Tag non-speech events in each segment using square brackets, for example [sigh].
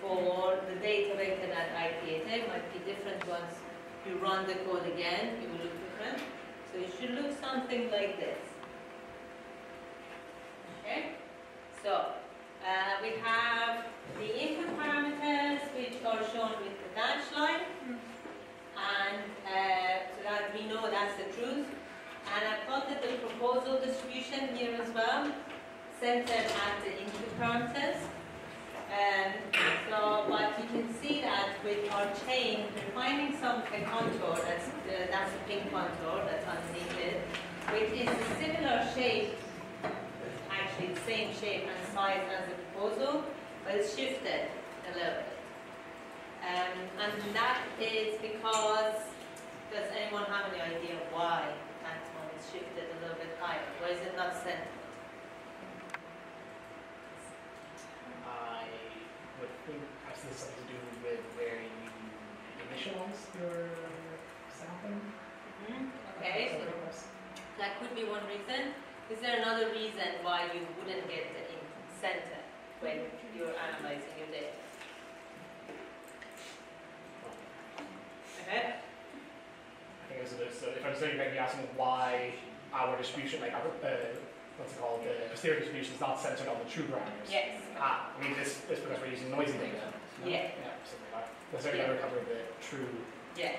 for the data vector that I created. It might be different once you run the code again. It will look different. So it should look something like this. Okay? So uh, we have the input parameters which are shown with the dashed line. And uh, so that we know that's the truth. And I've plotted the proposal distribution here as well, centered at the input parameters. Um, so, but you can see that with our chain, finding some a contour, that's, uh, that's a pink contour that's underneath it, which is a similar shape, actually the same shape and size as the proposal, but it's shifted a little bit. Um, and that is because, does anyone have any idea why that one is shifted a little bit higher? Why is it not centered? I would think perhaps this has something to do with where you initialize your sampling. Okay, so that could be one reason. Is there another reason why you wouldn't get the in center when you're analyzing your data? Okay. I think it's a bit, so if I'm saying maybe asking why our distribution, like our, uh, what's it called, the posterior distribution is not centered on the true parameters. Yes. Ah, I mean this is because we're using noisy data. no? Yeah. Yeah, something like that. That's Yeah. recover the true. Yeah.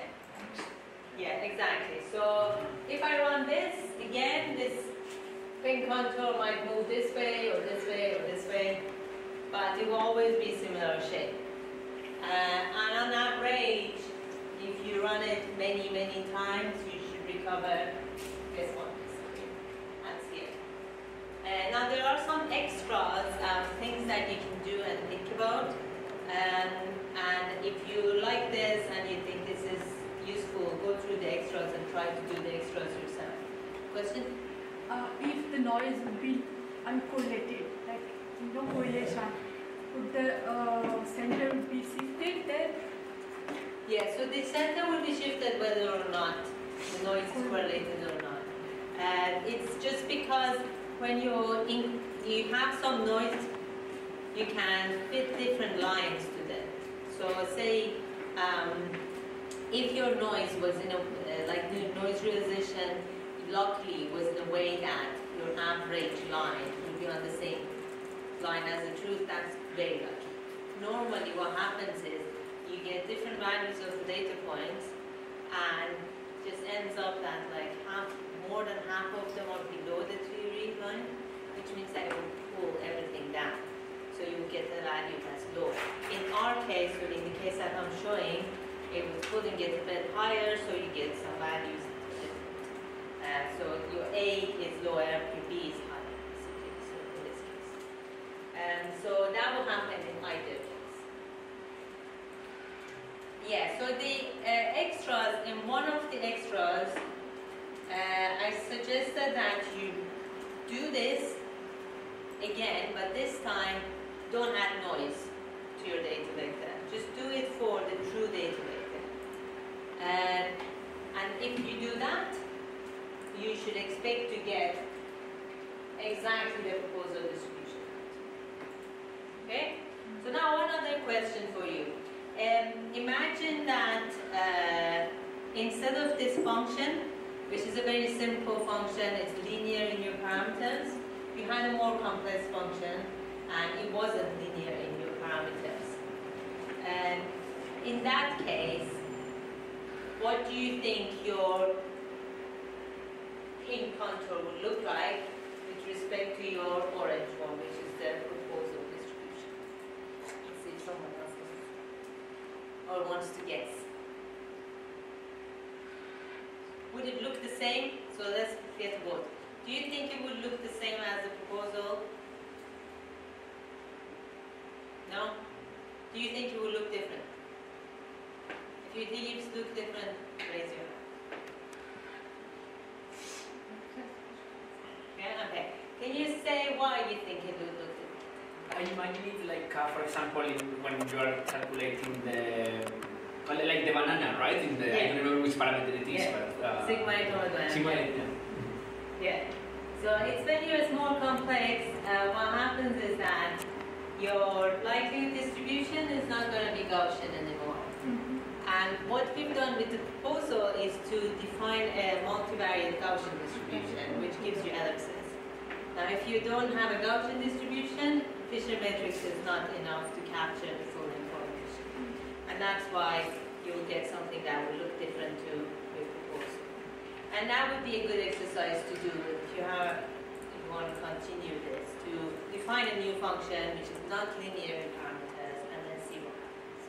Yeah, exactly. So if I run this again, this pin contour might move this way or this way or this way, but it will always be similar shape. Uh, and on average, if you run it many, many times, you should recover this one. That's here. Uh, now there are some extras, um, things that you can do and think about. Um, and if you like this and you think this is useful, go through the extras and try to do the extras yourself. Question? Uh, if the noise would be uncorrelated, like no correlation, would the uh, center be shifted then? Yeah, so the center will be shifted whether or not the noise is correlated or not. And it's just because when you in, you have some noise, you can fit different lines to them. So say um, if your noise was in a uh, like the noise realization luckily was in a way that your average line would be on the same line as the truth, that's very lucky. Normally what happens is you get different values of the data points and just ends up that like half, more than half of them are below the theory line, which means that it will pull everything down. So you get the value that's low. In our case, or in the case that I'm showing, it was pulling it a bit higher, so you get some values. Uh, so your A is lower, your B is higher, basically, so in this case. Um, so that will happen in either case. Yeah, so the uh, extras, in one of the extras, uh, I suggested that you do this again, but this time don't add noise to your data vector. Just do it for the true data vector. And, if you do that, you should expect to get exactly the proposal distribution. Okay? So now one other question for you. Um, imagine that uh, instead of this function, which is a very simple function, it's linear in your parameters, you had a more complex function and it wasn't linear in your parameters. And in that case, what do you think your pink contour would look like with respect to your orange one, which is the proposal distribution? Let's see if someone else knows or wants to guess. Would it look the same? So let's get both. Do you think it would look the same as the proposal? No? Do you think it would look? If you think it look different, raise your hand. Yeah, okay. Can you say why you think it would look different? I imagine it like, uh, for example, in, when you are calculating the, like the banana, right? In the, I don't remember which parameter it is, Yeah. but. Uh, Sigmoid order. Sigmoid, yeah. Yeah. So it's when you're more complex, uh, what happens is that your likelihood distribution is not going to be Gaussian anymore. And what we've done with the proposal is to define a multivariate Gaussian distribution, which gives you ellipses. Now, if you don't have a Gaussian distribution, Fisher matrix is not enough to capture the full information. And that's why you'll get something that will look different to your proposal. And that would be a good exercise to do if you have, if you want to continue this, to define a new function which is not linear in parameters and then see what happens.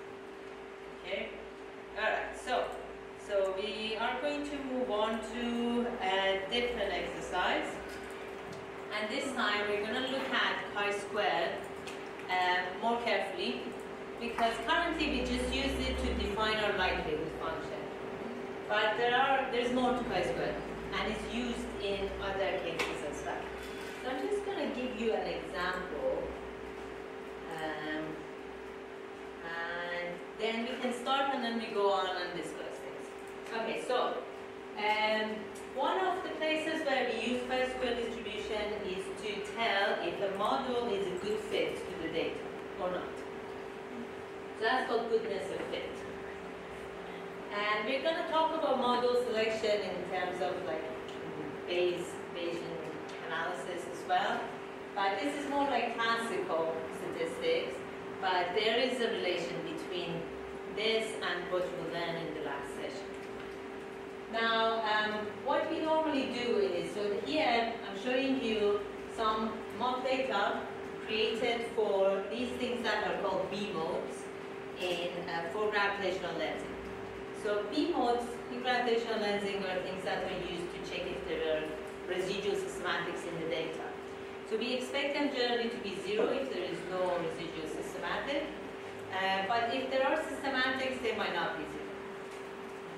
Okay? Alright, so, so we are going to move on to a different exercise. And this time we're going to look at chi-squared uh, more carefully because currently we just use it to define our likelihood function. But there are there's more to chi-squared and it's used in other cases as well. So I'm just going to give you an example. Um, then we can start and then we go on and discuss things. Okay, so um, one of the places where we use chi-square distribution is to tell if a model is a good fit to the data or not. So that's called goodness of fit. And we're going to talk about model selection in terms of like Bayes, Bayesian analysis as well. But this is more like classical statistics. But there is a relation between this and what we learned in the last session. Now, um, what we normally do is, so here I'm showing you some mock data created for these things that are called B modes in uh, for gravitational lensing. So B modes in gravitational lensing are things that are used to check if there are residual systematics in the data. So we expect them generally to be zero if there is no residual systematic. Uh, but if there are systematics, they might not be zero.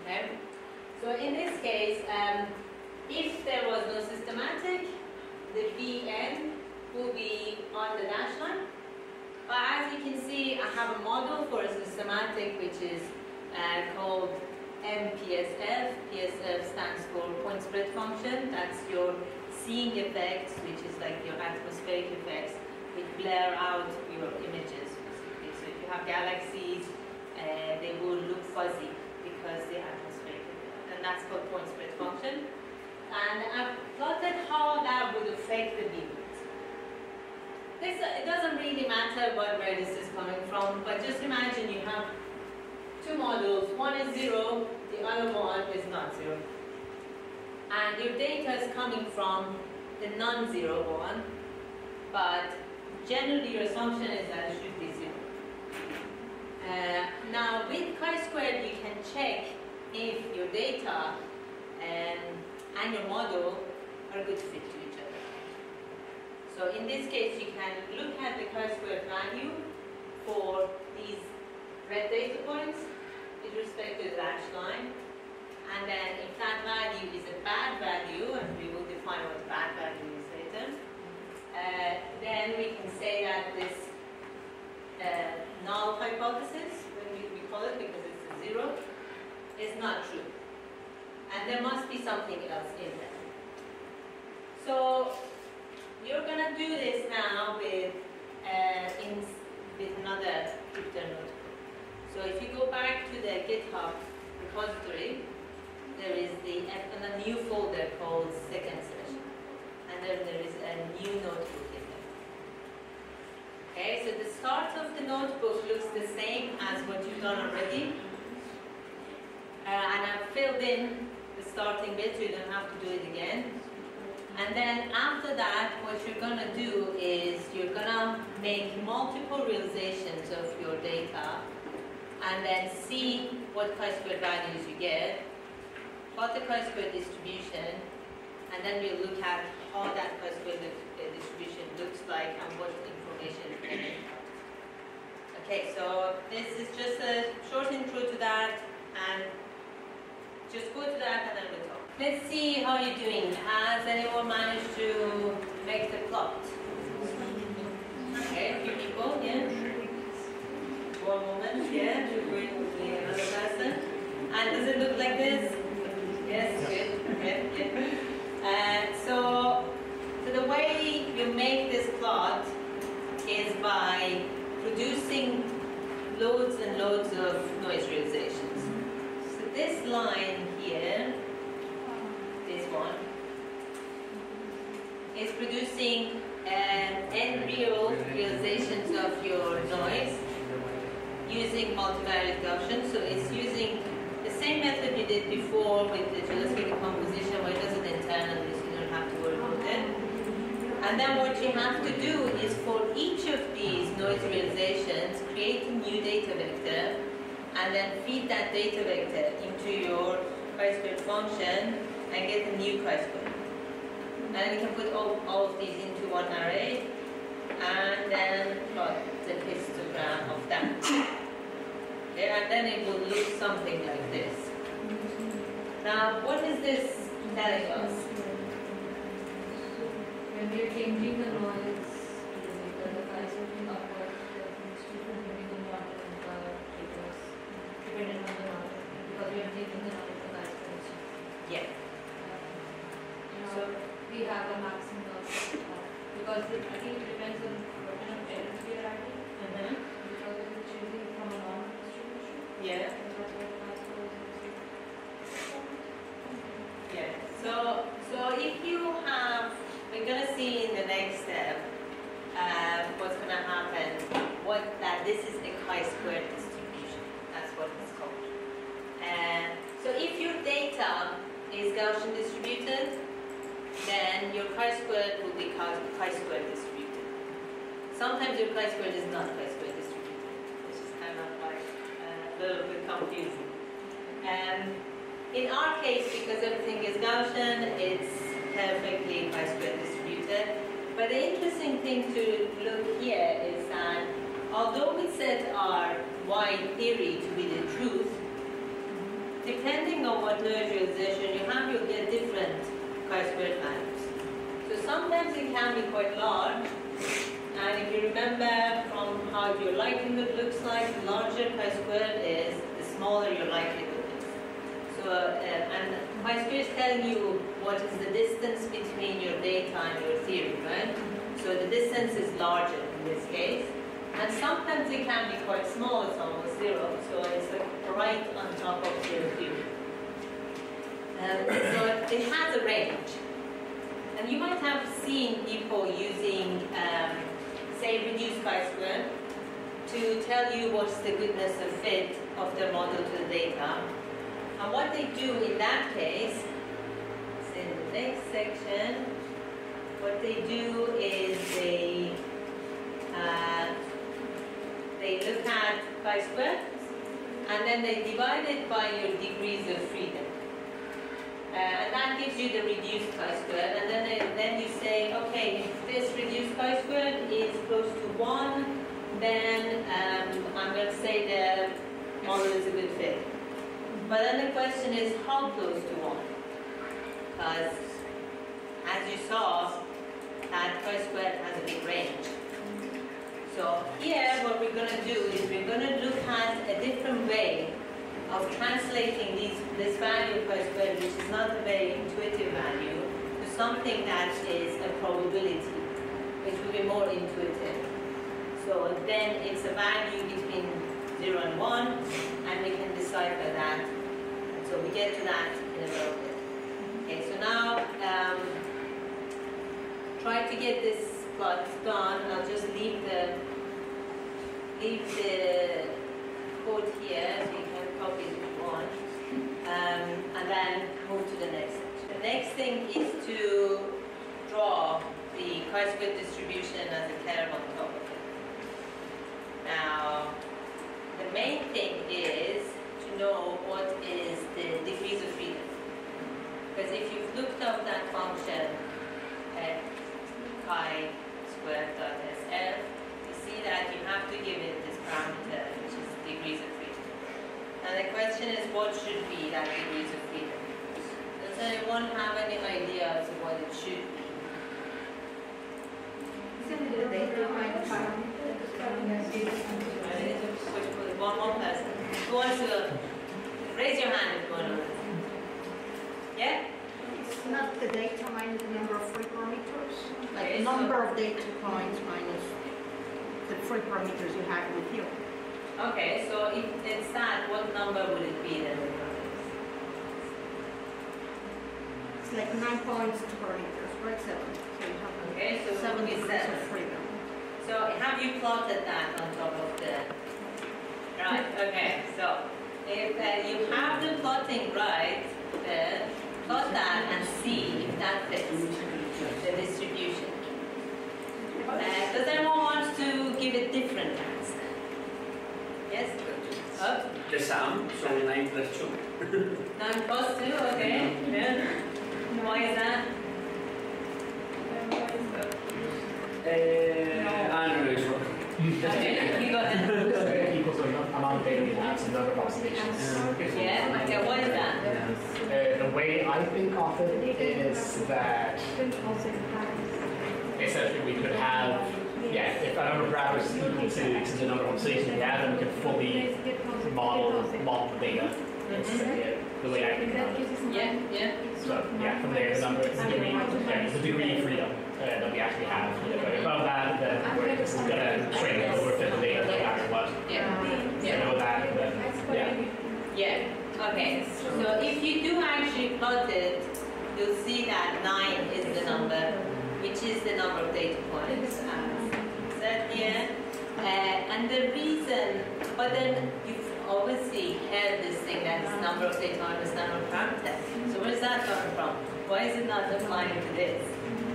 Okay? So in this case, um, if there was no systematic, the Bn will be on the dash line. But as you can see, I have a model for a systematic which is uh, called MPSF. PSF stands for point spread function. That's your seeing effects, which is like your atmospheric effects, which blur out your images. Basically. So if you have galaxies, uh, they will look fuzzy because the atmospheric effect. And that's called point spread function. And I've plotted how that would affect the beams. This, it doesn't really matter what, where this is coming from, but just imagine you have two models. One is zero, the other one is not zero. And your data is coming from the non-zero one, but generally your assumption is that it should be. Uh, now with chi-squared you can check if your data and, and your model are good fit to each other. So in this case you can look at the chi-squared value for these red data points with respect to the dashed line and then if that value is a bad value, and we will define what bad value is later, uh, then we can say that this uh, null hypothesis, when we, we call it because it's a zero, is not true. And there must be something else in there. So you're going to do this now with, uh, in, with another Jupyter notebook. So if you go back to the GitHub repository, there is the a new folder called second session. And then there is a new notebook. Okay, so the start of the notebook looks the same as what you've done already. Uh, and I've filled in the starting bit, so you don't have to do it again. And then after that, what you're gonna do is you're gonna make multiple realizations of your data and then see what chi-squared values you get plot the chi-square distribution, and then we'll look at how that chi-square distribution looks like and what information. Okay, so this is just a short intro to that, and just go to that and then we'll talk. Let's see how you're doing. Has anyone managed to make the plot? Okay, a few people yeah? One moment, yeah, to bring the another person. And does it look like this? Yes, good, okay, yeah. Uh, so, so the way you make this plot is by producing loads and loads of noise realizations. So this line here, this one, is producing um, embryo realizations of your noise using multivariate Gaussian. So it's using the same method you did before with the Cholesky decomposition where it does it internally so you don't have to worry about it. And then what you have to do is for each of these noise realizations, create a new data vector and then feed that data vector into your chi-squared function and get a new chi-squared. And then you can put all, all of these into one array and then plot the histogram of that. Okay, and then it will look something like this. Now, what is this telling us? When we are changing the noise, the isolating upward, that needs to be depending on the order and the triggers, depending on the order, because we are taking the noise of the isolation. Yeah. So, we have a maximum of, uh, because it, I think it depends on what kind of errors we are adding, mhm, because if it's choosing from a distribution, yeah, then that's what classical is. yeah. So, so if you have, we're gonna see in the next step uh, what's gonna happen. What that this is a chi-squared distribution. That's what it's called. And so if your data is Gaussian distributed, then your chi-squared will be chi- chi-squared distributed. Sometimes your chi-squared is not chi-squared distributed, which is kind of like uh, a little bit confusing. And in our case, because everything is Gaussian, it's perfectly chi-squared distributed. But the interesting thing to look here is that although we set our wide theory to be the truth, depending on what realization you have, you'll get different chi-squared values. So sometimes it can be quite large, and if you remember from how your likelihood looks like, the larger chi-squared is, the smaller your likelihood uh, and chi-squared is telling you what is the distance between your data and your theory, right? So the distance is larger in this case. And sometimes it can be quite small, it's almost zero, so it's right on top of your theory. Um, so it, has a range. And you might have seen people using, um, say, reduced chi-square to tell you what's the goodness of fit of their model to the data. And what they do in that case, in the next section, what they do is they uh, they look at chi-squared and then they divide it by your degrees of freedom. Uh, and that gives you the reduced chi squared. And then, they, then you say, okay, if this reduced chi squared is close to 1, then um, I'm going to say the model is a good fit. But then the question is, how close to 1? Because, as you saw, that chi-square has a big range. So here, what we're going to do is we're going to look at a different way of translating these, this value per square, which is not a very intuitive value, to something that is a probability, which will be more intuitive. So then it's a value between 0 and 1, and we can decipher that. So we get to that in a little bit. Okay, so now um, try to get this plot done. I'll just leave the leave the code here so you can copy if you want. Um, and then move to the next. The next thing is to draw the chi-square distribution as a curve on top of it. Now, main thing is to know what is the degrees of freedom. Because if you've looked up that function at chi squared dot sf, you see that you have to give it this parameter, which is degrees of freedom. And the question is, what should be that degrees of freedom? Does anyone have any idea as to what it should be? Isn't it a data find parameter? One more person. Who wants to raise your hand if you want to? Yeah? It's not the data minus the number of free parameters, like Okay, the so- number of data points minus the free parameters you have with you. Okay, so if it's that, what number would it be then? It's like nine points to parameters, right, seven. So you have Okay, so seven would be degrees seven. of freedom. So have you plotted that on top of the? Right, okay, so if uh, you have the plotting right, then plot that and see if that fits the distribution. Uh, does anyone want to give a different answer? Yes? Oh, The sum, so 9 plus 2. [laughs] nine plus two, okay, yeah. Why is that? Uh, I don't know, it's. Okay, you go ahead. [laughs] Uh, equals the num- amount of data we have, so the number of observations. Yeah, what is that? Uh, the way I think of it is that essentially we could have, yeah, if a number of parameters is equal to, to the number of observations we have, then we can fully model, model the data. It's, uh, the way I think about it. Yeah, yeah. So, yeah, from there, the number, it's the degree, yeah, it's degree of freedom uh, that we actually have. But above that, then we're, is gonna shrink over fit the data no matter what. Yeah. Yeah. know that, yeah. Yeah, okay. So if you do actually plot it, you'll see that nine is the number, which is the number of data points, said here. Uh, and the reason, but then you've obviously heard this thing that number of data points, number of parameters. So where's that coming from? Why is it not applying to this?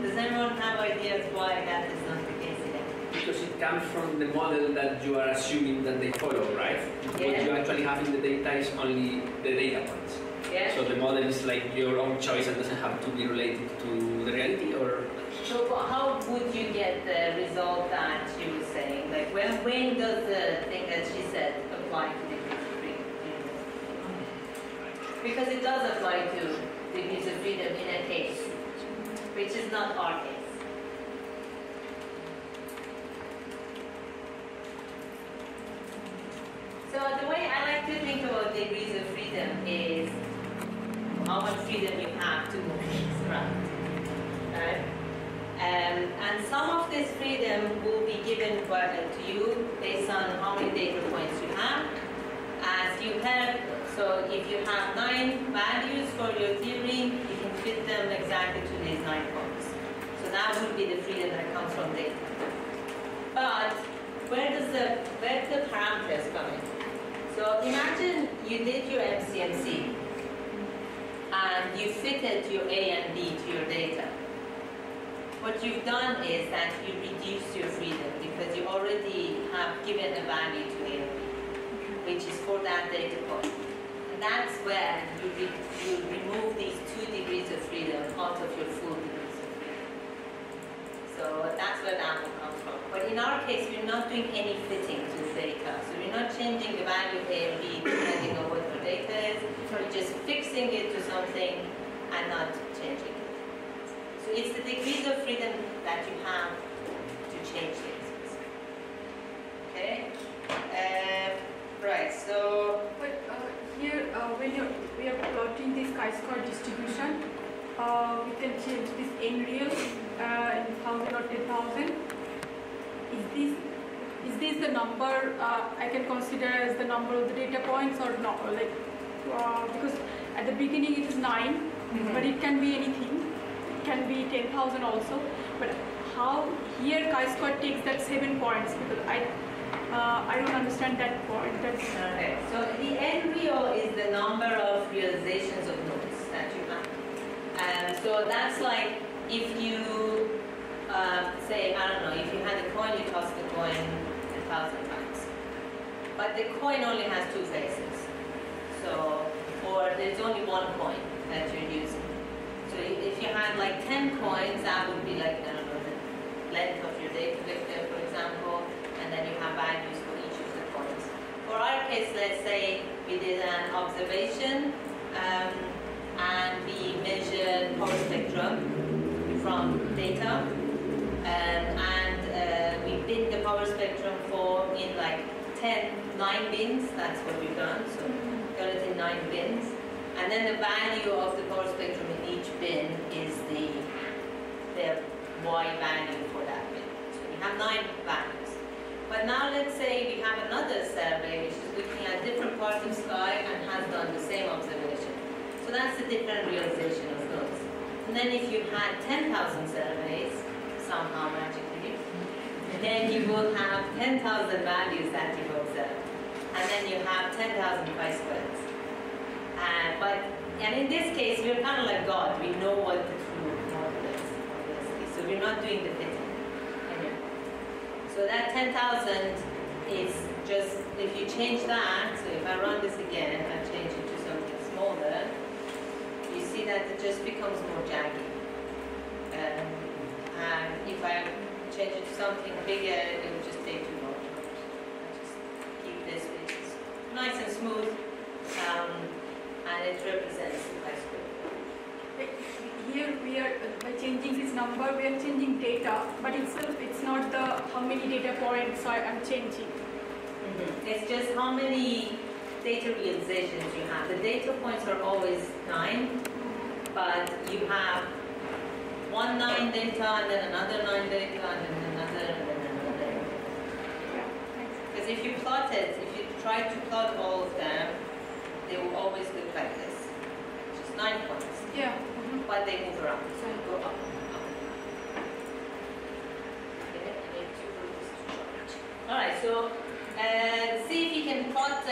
Does anyone have ideas why that is not the case here? Because it comes from the model that you are assuming that they follow, right? What you actually have in the data is only the data points. Yeah? So the model is like your own choice and doesn't have to be related to the reality or So how would you get the result that she was saying? Like when when does the thing that she said apply to the of freedom? Because it does apply to degrees of freedom in a case, which is not our case. So the way I like to think about degrees of freedom is how much freedom you have to move things around. Right? Um, and some of this freedom will be given to you based on how many data points you have. As you have, so if you have nine values for your theory, you can fit them exactly to these nine points. So that would be the freedom that comes from data. But where does the where do the parameters come in? So imagine you did your MCMC and you fitted your A and B to your data. What you've done is that you reduce your freedom because you already have given a value to A and B, which is for that data point. And that's where you, re- you remove these two degrees of freedom out of your full. So that's where that will come from. But in our case, we're not doing any fitting to the data. So we're not changing the value of A and B depending on what the data is. We're just fixing it to something and not changing it. So it's the degrees of freedom that you have to change things. Okay? Uh, right, so, But uh, here, uh, when you're, we are plotting this chi-square distribution, uh, we can change this n real uh, in thousand or ten thousand. Is this is this the number uh, I can consider as the number of the data points or not? Or Like uh, because at the beginning it is 9 but it can be anything. It can be ten thousand also. But how here chi-square takes that seven points because I uh, I don't understand that point. That's okay, so the n real is the number of realizations of nodes that you have. And so that's like if you uh, say, I don't know, if you had a coin, you toss the coin a thousand times. But the coin only has two faces. So, or there's only one coin that you're using. So if you had like 10 coins, that would be like, I don't know, the length of your data vector, for example, and then you have values for each of the coins. For our case, let's say we did an observation um, and we measured power spectrum from data um, and uh, we bid the power spectrum for in like 10, 9 bins, that's what we've done, so got it in 9 bins. And then the value of the power spectrum in each bin is the, the Y value for that bin. So we have 9 values. But now let's say we have another survey which is looking at different parts of sky and has done the same observation. So that's a different realization of those. And then if you had 10,000 surveys, somehow magically, then you will have 10,000 values that you observe. And then you have 10,000 chi-squares. Uh, but, and in this case, we're kind of like God. We know what the true model is, obviously. So we're not doing the fitting. Anyway. So that 10,000 is just, if you change that, so if I run this again, I change it to something smaller, see that it just becomes more jaggy. Um, and if I change it to something bigger, it will just take too long. I just keep this, nice and smooth, um, and it represents the chi-square. Here we are, by changing this number, we are changing data, but itself it's not the how many data points I am changing. It's just how many data realizations you have. The data points are always nine, but you have one nine data, and then another nine data, and then another, and then another. Because if you plot it, if you try to plot all of them, they will always look like this. Just nine points, Yeah. mhm. but they move around, so you go up, up. Okay, I need to plot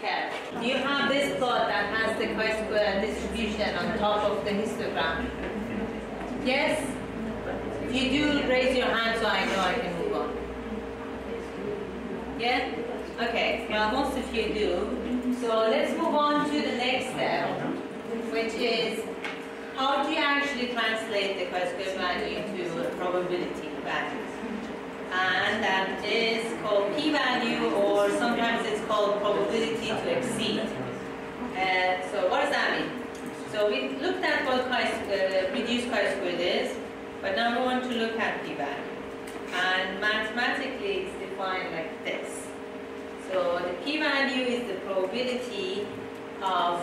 curve. Uh, you have this plot that has the chi-square distribution on top of the histogram. Yes? If you do, raise your hand so I know I can move on. Yeah? Okay, well, most of you do. So let's move on to the next step, which is how do you actually translate the chi-square value to a probability value? And that is called p-value, or sometimes it's called probability to exceed. Uh, so what does that mean? So we looked at what uh, reduced chi-squared is, but now we want to look at p-value. And mathematically it's defined like this. So the p-value is the probability of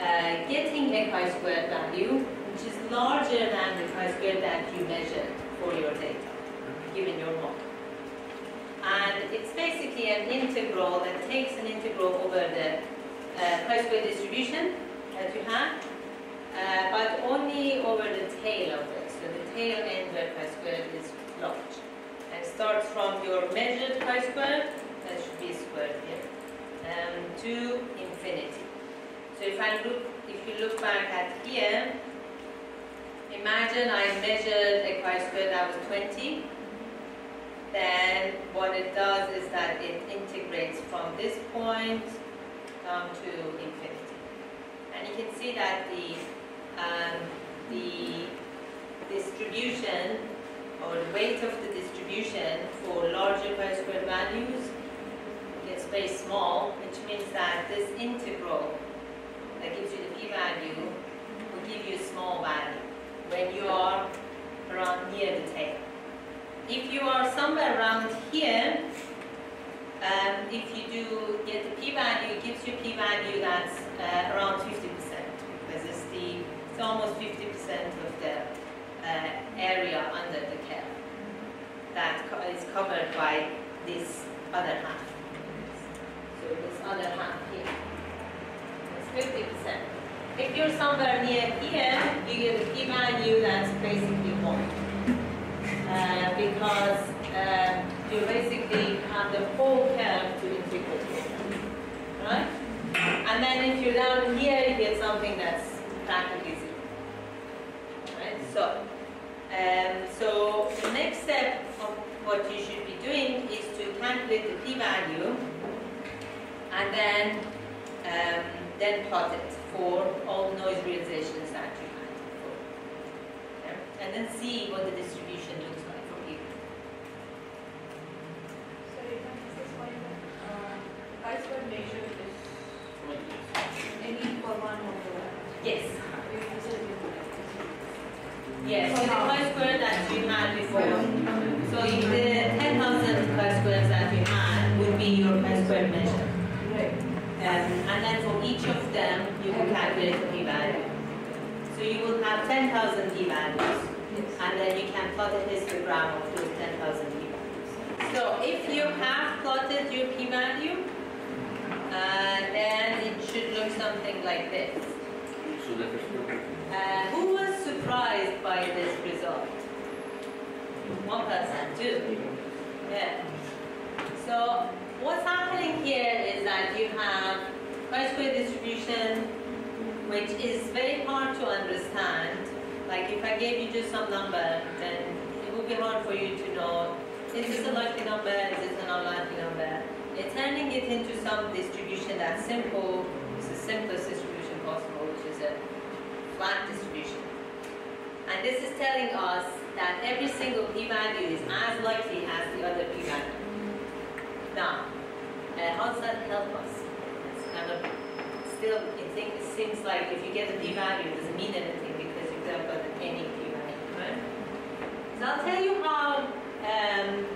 uh, getting a chi-squared value, which is larger than the chi-squared that you measured for your data, given your model. And it's basically an integral that takes an integral over the uh, chi-square distribution that you have, uh, but only over the tail of it. So the tail end where chi-squared is large. And starts from your measured chi-squared, that should be squared here, um, to infinity. So if I look, if you look back at here, imagine I measured a chi-square that was 20, then what it does is that it integrates from this point down to infinity. And you can see that the, um, the distribution or the weight of the distribution for larger chi-square values gets very small, which means that this integral that gives you the p-value will give you a small value when you are around near the tail. If you are somewhere around here, um, if you do get the p-value, it gives you p-value that's uh, around 50% because it's the it's almost 50% of the uh, area under the curve that co- is covered by this other half. So this other half here. It's 50%. If you're somewhere near here, you get a p-value that's basically 1. Uh, because uh, you basically have the whole curve to integrate with. Right? And then if you're down here, you get something that's practically zero. Right? So, um, so the next step of what you should be doing is to calculate the p-value and then um, then plot it for all noise realizations that you. Yeah? And then see what the distribution looks like for people. Sorry, can I just point out, uh, chi-square measure is any for one the Yes. we use it in Yes, so the chi-square that you had before. So if the 10,000 p values. Yes. And then you can plot a histogram of those 10,000 p values. So if you have plotted your p value, uh, then it should look something like this. Uh, who was surprised by this result? One person, two. Yeah. So what's happening here is that you have chi-square distribution which is very hard to understand. Like if I gave you just some number, then it would be hard for you to know, is this a likely number, is this an unlikely number? You're turning it into some distribution that's simple, it's the simplest distribution possible, which is a flat distribution. And this is telling us that every single p-value is as likely as the other p-value. Now, uh, how does that help us? Still, it, seems like if you get a p-value, it doesn't mean anything because you've not got any p-value, right? So I'll tell you how um,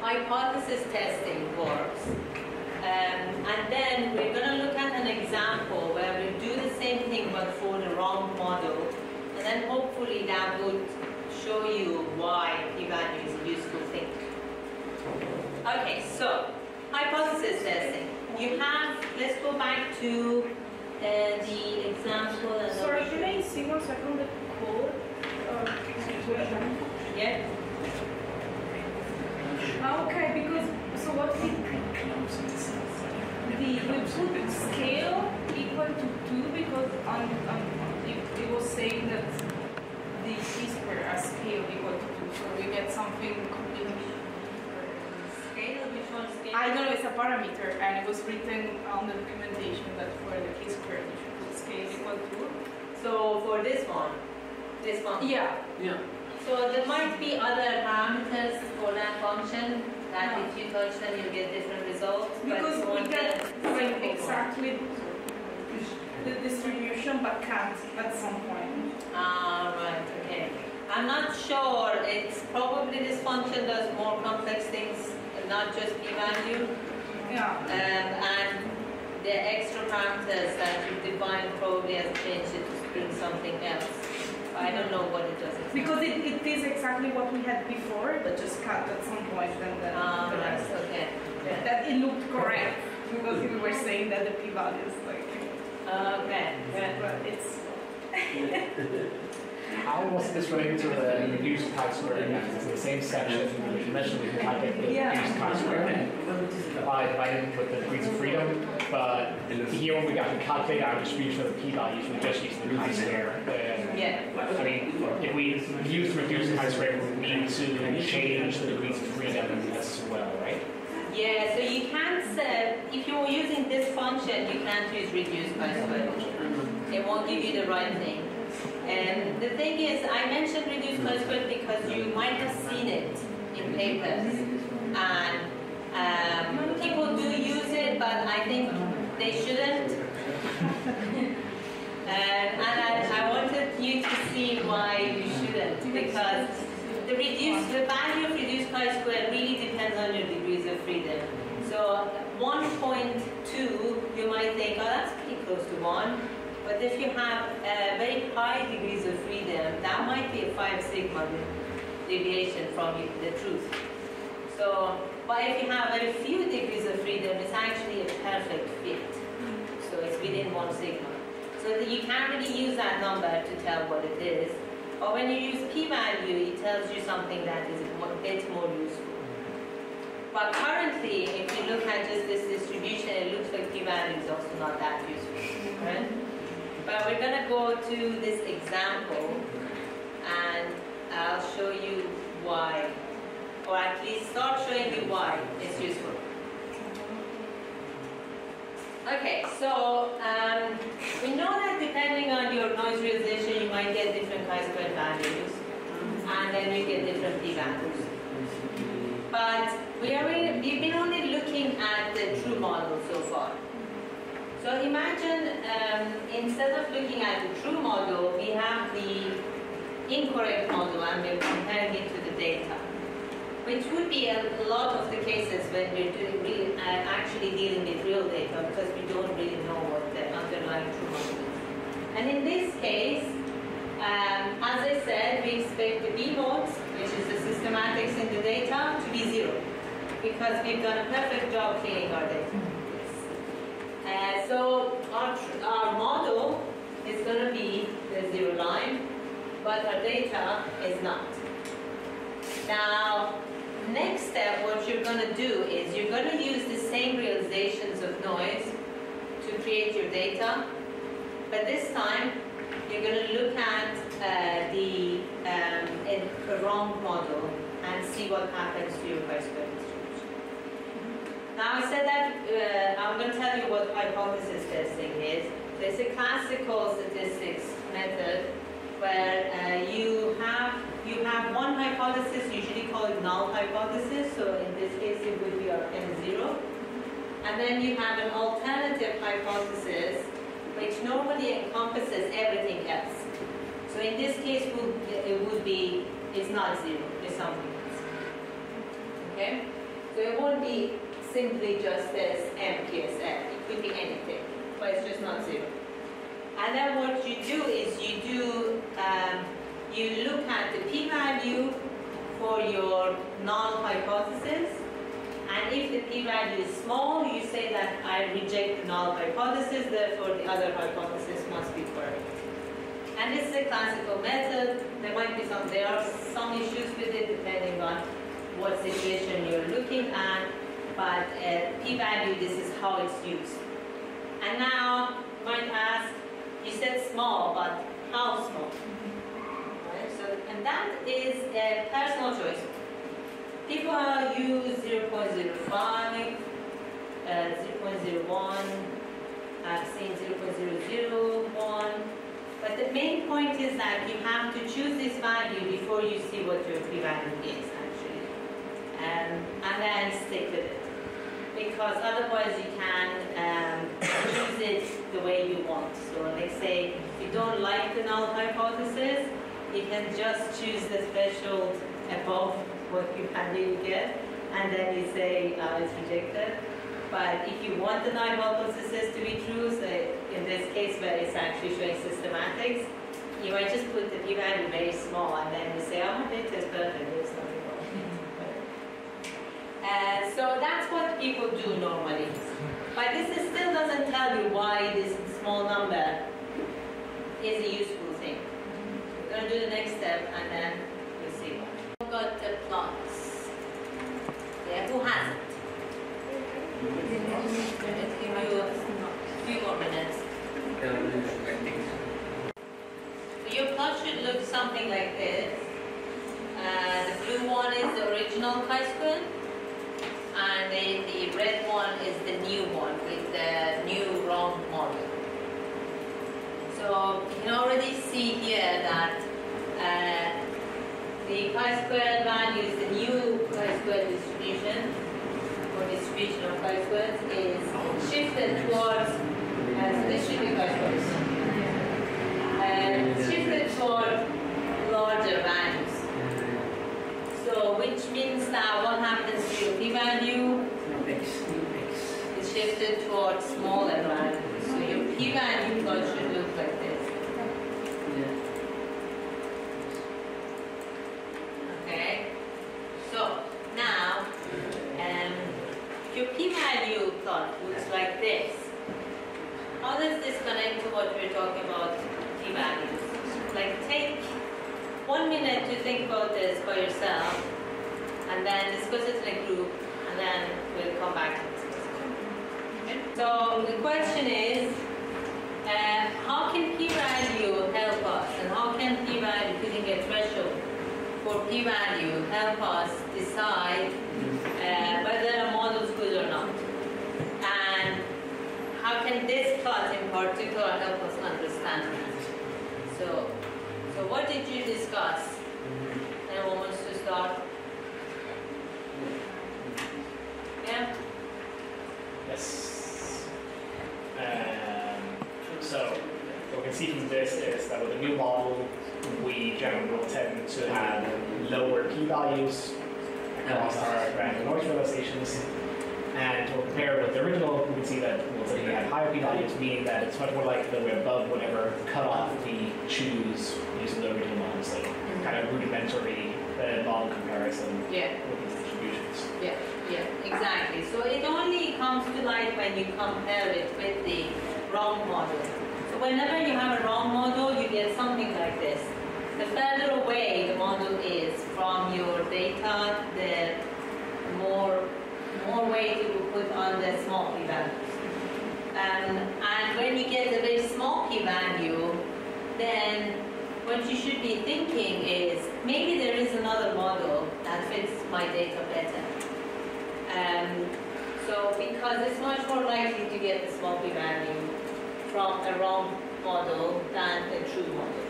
hypothesis testing works. Um, and then we're going to look at an example where we do the same thing but for the wrong model. And then hopefully that would show you why p-value is a useful thing. Okay, so hypothesis testing. You have, let's go back to uh, the example. Sorry, can I see one second the code? Uh, Yeah. Ah, Okay, because, so what we, the, we put scale equal to two because on, on, it, it was saying that the t square as scale equal to two, so we get something completely. Scale, which one scale? I don't know, it's a parameter and it was written on the documentation that for the t square you should put scale equal to. So for this one, this one. Yeah, Yeah. So there might be other parameters for that function that if you touch them, you'll get different results. because you we won't get like exactly the distribution but can't at some point. Ah, right, okay. I'm not sure, it's probably this function does more complex things, not just p-value. Yeah. Um, and the extra parameters that you define probably has changed it to being something else. I don't know what it does. exactly. Because it, it is exactly what we had before, but just cut at some point and then Ah, the right, rest. okay. Yeah. That it looked correct because we were saying that the p-value is like, Okay, yeah. but it's. [laughs] How was this related to the reduced chi-square method? It's in the same section, you mentioned we can calculate the Yeah. reduced chi-square by dividing with the degrees of freedom, but here when we got to calculate our distribution of the p-values, we just used the chi-square. Yeah. I mean, if we use reduced chi-square, we need to change the degrees of freedom as well, right? Yeah, so you can't, uh, if you're using this function, you can't use reduced chi-square. It won't give you the right thing. And the thing is, I mentioned reduced square because you might have seen it in papers. And um, people do use it, but I think they shouldn't. [laughs] Um, and I, I wanted you to see why you shouldn't, because the reduced, the value of reduced chi-square really depends on your degrees of freedom. So 1.2, you might think, oh, that's pretty close to 1. But if you have uh, very high degrees of freedom, that might be a 5 sigma deviation from the truth. So, but if you have very few degrees of freedom, it's actually a perfect fit. So it's within 1 sigma. So you can't really use that number to tell what it is. Or when you use p-value, it tells you something that is a bit more useful. But currently, if you look at just this distribution, it looks like p-value is also not that useful, right? But we're gonna go to this example, and I'll show you why, or at least start showing you why it's useful. Okay, so um, we know that depending on your noise realization, you might get different chi-square values, and then you get different p-values. But we are we've been only looking at the true model so far. So imagine um, instead of looking at the true model, we have the incorrect model and we're comparing it to the data. which would be a lot of the cases when we're doing real, uh, actually dealing with real data because we don't really know what the underlying true model is. And in this case, um, as I said, we expect the B modes, which is the systematics in the data, to be zero because we've done a perfect job cleaning our data. Uh, so our, our model is going to be the zero line, but our data is not. Now, next step, what you're going to do is you're going to use the same realizations of noise to create your data, but this time you're going to look at uh, the um, wrong model and see what happens to your distribution. Now I said that uh, I'm going to tell you what hypothesis testing is. There's a classical statistics method where uh, you have you have one hypothesis, usually called null hypothesis. So in this case, it would be n zero, and then you have an alternative hypothesis, which normally encompasses everything else. So in this case, it would be it's not zero, it's something else. Okay, so it won't be simply just as MPSF. It could be anything, but it's just not zero. And then what you do is you do, um, you look at the p-value for your null hypothesis. And if the p-value is small, you say that I reject the null hypothesis, therefore the other hypothesis must be correct. And this is a classical method. There might be some, there are some issues with it depending on what situation you're looking at but uh, p-value, this is how it's used. And now, might ask, you said small, but how small? Right, so, and that is a personal choice. People use 0.05, uh, 0.01, I've seen 0.001, but the main point is that you have to choose this value before you see what your p-value is actually. Um, and then stick with it because otherwise you can um, use it the way you want. So let's say you don't like the null hypothesis, you can just choose the threshold above what you can really get, and then you say uh, it's rejected. But if you want the null hypothesis to be true, so in this case where it's actually showing systematics, you might just put the p-value very small, and then you say, oh, my data is perfect. So that's what people do normally. But this is still doesn't tell you why this small number is a useful thing. We're going to do the next step and then we'll see. Who got the plots? Yeah, who has it? Let's give you a few more minutes. So your plot should look something like this. Uh, the blue one is the original chi-square and then the red one is the new one with the new wrong model. So you can already see here that uh, the chi-square value is the new chi-square distribution or distribution of chi-squares is shifted towards, uh, so this should be chi-squares, uh, shifted toward larger values. So which means that what happens to p-value is shifted towards smaller values. So your p-value plot should look like this. Okay. So now, um, your p-value plot looks like this. How does this connect to what we're talking about p-values? Like take one minute to think about this by yourself and then discuss it in a group and then we'll come back to discuss it. Okay? So the question is, uh, how can p-value help us and how can p-value, putting a threshold for p-value, help us decide uh, whether a model is good or not? And how can this plot in particular help us understand that? So, so what did you discuss? Anyone wants to start? Yeah? Yes. Um, so what we can see from this is that with a new model, we generally will tend to have lower p-values across our random noise realizations. And to compare with the original, we can see that we'll say we have higher p values, meaning that it's much more likely that we're above whatever cutoff we choose using the original model. So kind of rudimentary uh, model comparison Yeah. with these distributions. Yeah, yeah, exactly. So it only comes to light when you compare it with the wrong model. So whenever you have a wrong model, you get something like this. The further away the model is from your data, the more more weight you will put on the small p values. Um, and when you get a very small p value, then what you should be thinking is maybe there is another model that fits my data better. Um, so because it's much more likely to get the p value from a wrong model than a true model.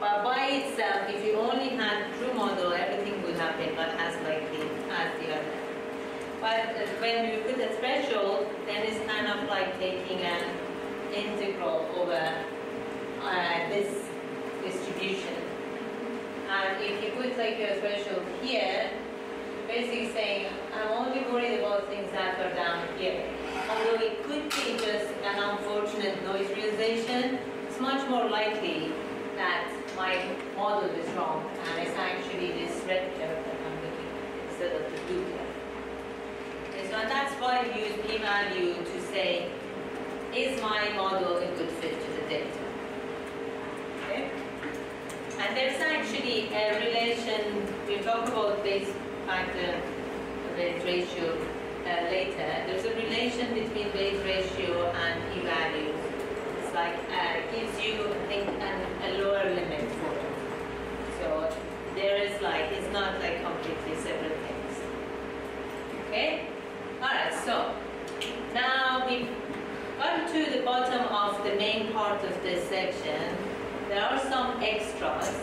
But by itself, if you only had true model, everything would have been not as likely as the other. But uh, when you put a threshold, then it's kind of like taking an integral over uh, this distribution. And if you put like your threshold here, basically saying, I'm only worried about things that are down here. Although it could be just an unfortunate noise realization, it's much more likely that my model is wrong and it's actually this red curve that I'm looking at instead of the blue curve. Okay, so that's why we use p-value to say, is my model a good fit to the data? Okay? And there's actually a relation, we'll talk about Bayes factor, Bayes ratio uh, later. There's a relation between Bayes ratio and p-value. It's like, uh, gives you, I think, an, a lower limit for it. So there is like, it's not like completely separate things. Okay? Alright, so now we've gotten to the bottom of the main part of this section. There are some extras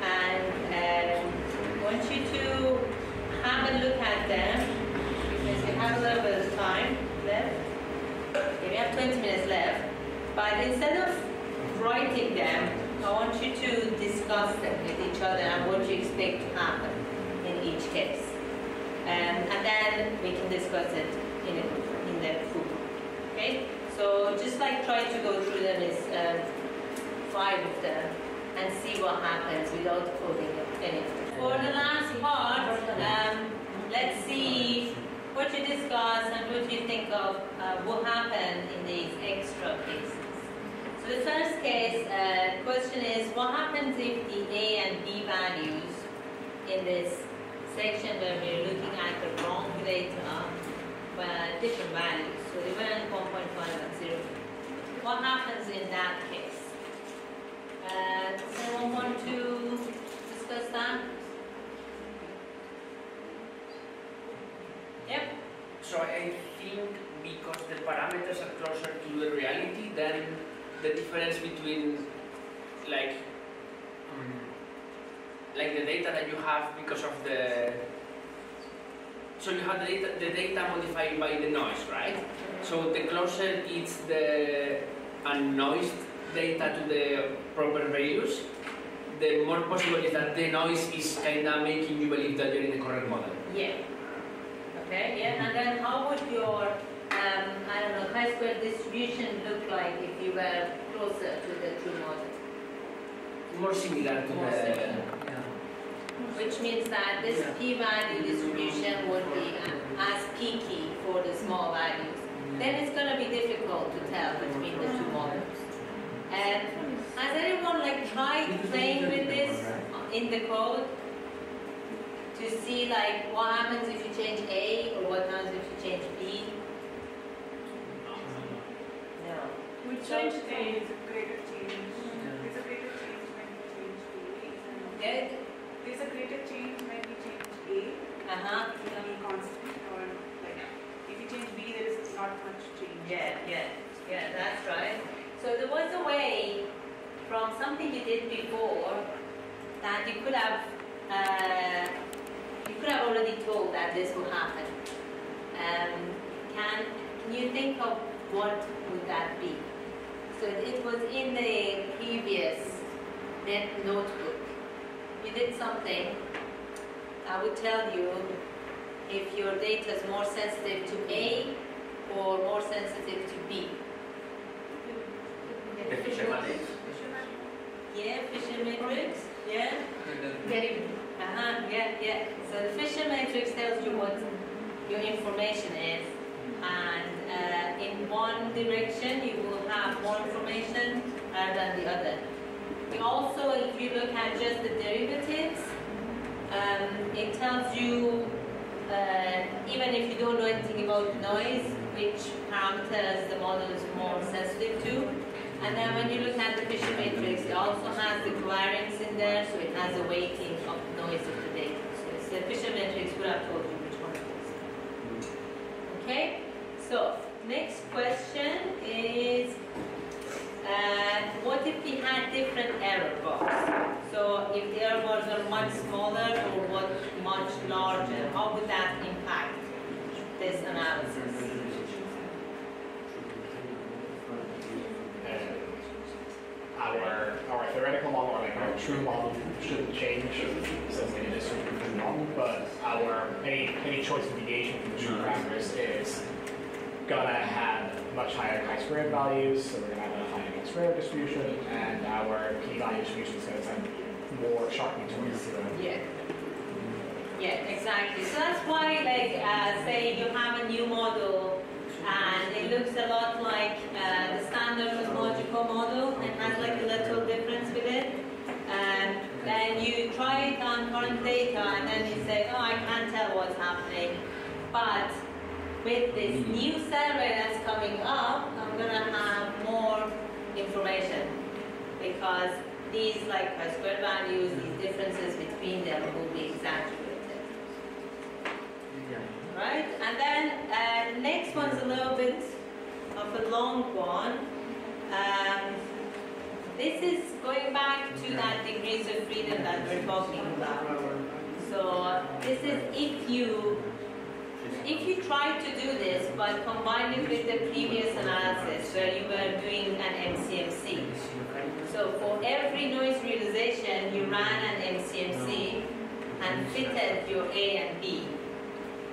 and um, I want you to have a look at them because you have a little bit of time left. Okay, we have 20 minutes left. But instead of writing them, I want you to discuss them with each other and what you expect to happen in each case. Um, and then we can discuss it in, a, in the group. Okay? So just like try to go through them is um, five of them and see what happens without coding any of them. For the last part, um, let's see what you discuss and what you think of uh, what happened in these extra cases. So the first case, uh, question is, what happens if the A and B values in this section where we're looking at the wrong data were different values? So they weren't 1.5 and 0. What happens in that case? Uh, does anyone want to discuss that? Yep. So I think because the parameters are closer to the reality, then the difference between like um, like the data that you have because of the so you have the data, the data modified by the noise, right? So the closer it's the unnoised data to the proper values, the more possible is that the noise is kind of making you believe that you're in the correct model. Yeah. Okay, yeah, and then how would your, um, I don't know, chi-square distribution look like if you were closer to the true model? More similar to More the similar. yeah. Which means that this Yeah. p-value distribution would be uh, as peaky for the small values. Then it's going to be difficult to tell between the two models. And has anyone like tried playing with this in the code to see like what happens if you change A or what happens if you change B? No. We So- change A is a greater change. There's a greater change when we change B. Good. There's a greater change when we change A Uh huh. to be constant or like if you change B there is not much change. Yeah, yeah, yeah, that's right. So there was a way from something you did before that you could have uh, you could have already told that this will happen. Um, can can you think of what would that be? So it was in the previous net notebook. You did something I would tell you if your data is more sensitive to A or more sensitive to B. The Fisher matrix. Yeah, Fisher matrix. Yeah. Very good. Uh-huh, yeah, yeah. So the Fisher matrix tells you what your information is, and uh, in one direction you will have more information uh, than the other. You also, if you look at just the derivatives, um, it tells you, uh, even if you don't know anything about noise, which parameters the model is more sensitive to. And then when you look at the Fisher matrix, it also has the covariance in there, so it has a weighting of noise of the data. So it's told you which one it is. Okay, so next question is, uh, what if we had different error bars? So if the error bars are much smaller or what much larger, how would that impact this analysis? And our, our theoretical model, or like our true model, shouldn't change since it is a true model, but our, any, any choice of deviation from the true parameters is gonna have much higher chi-squared values, so we're gonna have a higher chi-squared distribution, and our p-value distribution is gonna tend more sharply towards zero. Yeah. Yeah, exactly. So that's why, like, uh, say you have a new model and it looks a lot like uh, the standard cosmological model and has like a little difference with it. And then you try it on current data and then you say, oh, I can't tell what's happening. But with this new survey that's coming up, I'm gonna have more information because these like chi-square values, these differences between them will be exaggerated. Right? And then uh, next one's a little bit of a long one. Um, this is going back to that degrees of freedom that we're talking about. So this is if you if you try to do this but combine it with the previous analysis where you were doing an MCMC. So for every noise realization you ran an MCMC and fitted your A and B.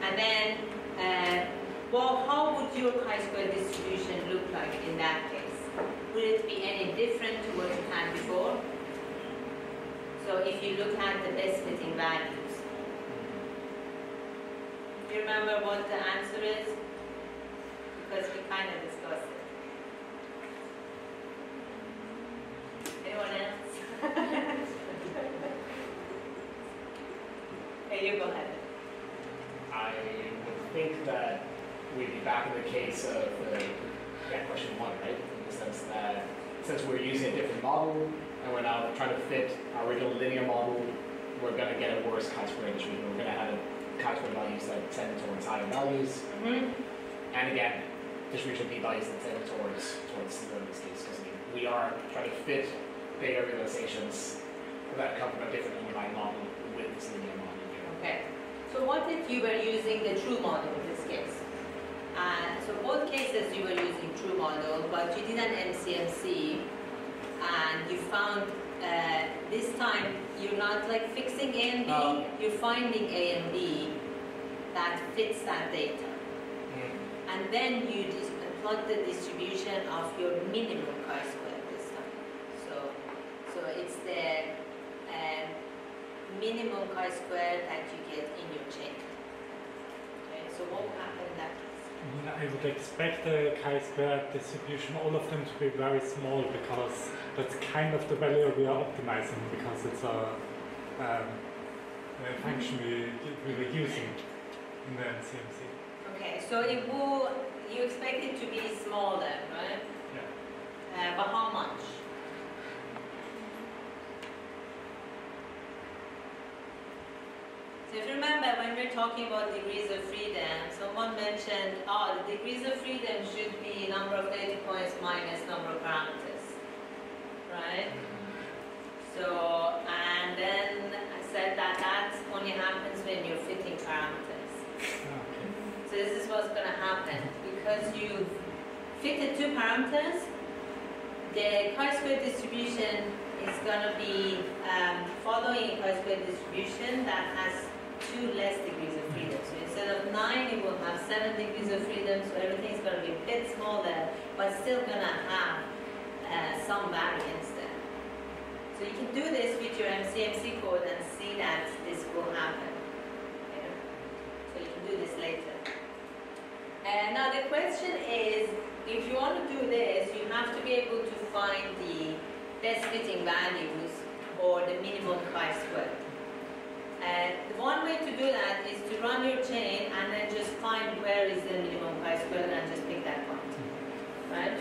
And then, uh, well, how would your chi-square distribution look like in that case? Would it be any different to what you had before? So if you look at the best fitting values. Do you remember what the answer is? Because we kind of discussed it. Anyone else? [laughs] hey, you go ahead. I would think that we'd be back in the case of the, yeah, question one, right? In the sense that since we're using a different model and we're now trying to fit our original linear model, we're going to get a worse chi-square distribution. We're going to have a values that tend towards higher values. Mm-hmm. And again, distribution p values that tend towards towards zero in this case, because we are trying to fit data realizations that come from a different underlying model with this linear model. Okay. So what if you were using the true model in this case? Uh, so both cases you were using true model, but you did an MCMC and you found uh, this time you're not like fixing A and B, you're finding A and B that fits that data. And then you dis- plot the distribution of your minimum chi-square this time. So, so it's the minimum chi-square that you get in your chain. Okay, so what will happen in that case? I would expect the chi-square distribution, all of them to be very small because that's kind of the value we are optimizing because it's a, um, a function we, we were using in the MCMC. Okay, so it will, you expect it to be smaller, right? Yeah. Uh, but how much? If you remember when we're talking about degrees of freedom, someone mentioned, oh, the degrees of freedom should be number of data points minus number of parameters, right? So, and then I said that that only happens when you're fitting parameters. Okay. So this is what's going to happen because you fitted two parameters. The chi-square distribution is going to be um, following a chi-square distribution that has two less degrees of freedom. So instead of nine, it will have seven degrees of freedom, so everything's gonna be a bit smaller, but still gonna have uh, some variance there. So you can do this with your MCMC code and see that this will happen. Okay? So you can do this later. And now the question is, if you want to do this, you have to be able to find the best fitting values or the minimum chi-square. And the one way to do that is to run your chain and then just find where is the minimum chi-square and just pick that point, right?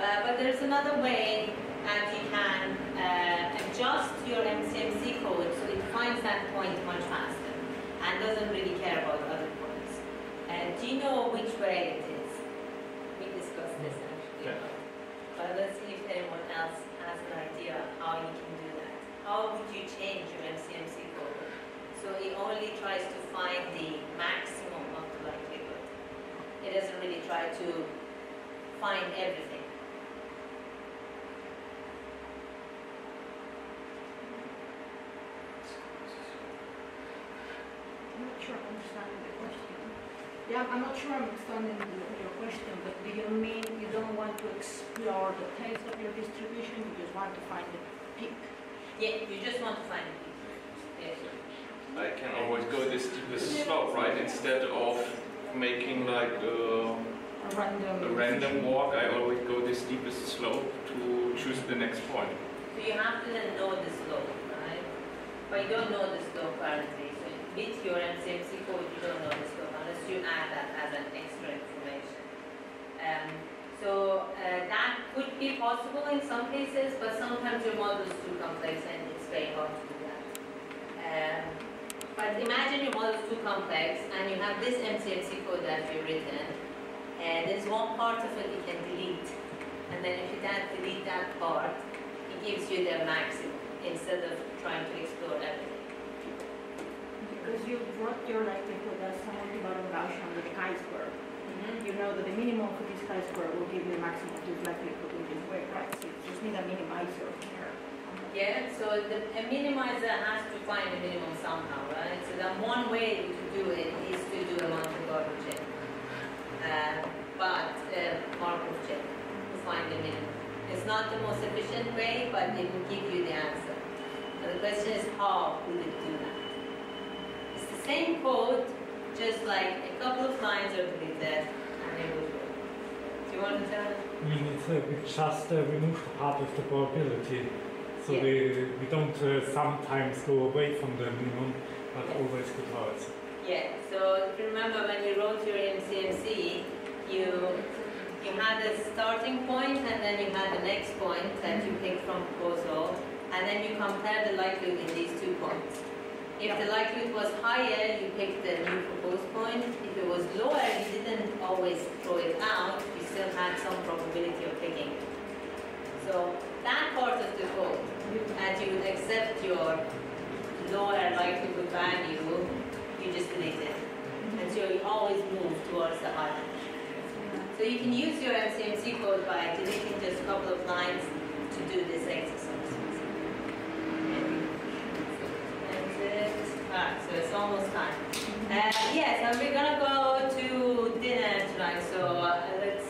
Uh, but there's another way that you can uh, adjust your MCMC code so it finds that point much faster and doesn't really care about other points. And do you know which way it is? We discussed this actually. Yeah. But let's see if anyone else has an idea how you can do that. How would you change your MCMC? So he only tries to find the maximum of the likelihood. It doesn't really try to find everything. I'm not sure I'm understanding the question. Yeah, I'm not sure I'm understanding your question, but do you mean you don't want to explore the taste of your distribution, you just want to find the peak? Yeah, you just want to find it. Yes. I can always go the steepest slope, right? Instead of making like a, A random? a random walk, I always go the steepest slope to choose the next point. So you have to then know the slope, right? But you don't know the slope currently. So with your MCMC code, you don't know the slope unless you add that as an extra information. Um, so uh, that could be possible in some cases, but sometimes your model is too complex and it's very hard to do that. Um, but imagine your model is too complex and you have this MCMC code that you've written, and there's one part of it you can delete. And then if you then delete that part, it gives you the maximum instead of trying to explore everything. Because you brought your likelihood as a multivariate Gaussian with a chi-square. You know that the minimum for this chi-square will give you the maximum of this likelihood in this way, right? So you just need a minimizer here. Yeah, so the, a minimizer has to find a minimum somehow, right? So then one way to do it is to do a Monte Carlo chain. Uh, but uh, Markov chain to find the minimum. It's not the most efficient way, but it will give you the answer. So the question is how will it do that? It's the same code, just like a couple of lines are deleted and it will work. Do you want to tell? I mean, it's, we just uh, remove part of the probability. So Yeah. we, we don't uh, sometimes go away from the minimum, but always go towards. Yeah, so remember when you wrote your MCMC, you you had a starting point and then you had the next point that you picked from proposal, and then you compare the likelihood in these two points. If the likelihood was higher, you picked the new proposed point. If it was lower, you didn't always throw it out, you still had some probability of picking it. So that part of the code, that you would accept your lower likelihood value, you just delete it. And so you always move towards the higher. So you can use your MCMC code by deleting just a couple of lines to do this exercise. Alright, so it's almost time. Uh, yes, and we're gonna go to dinner tonight, so uh, let's